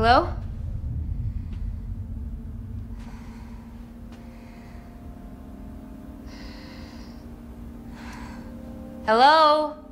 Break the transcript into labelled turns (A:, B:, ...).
A: Hello? Hello?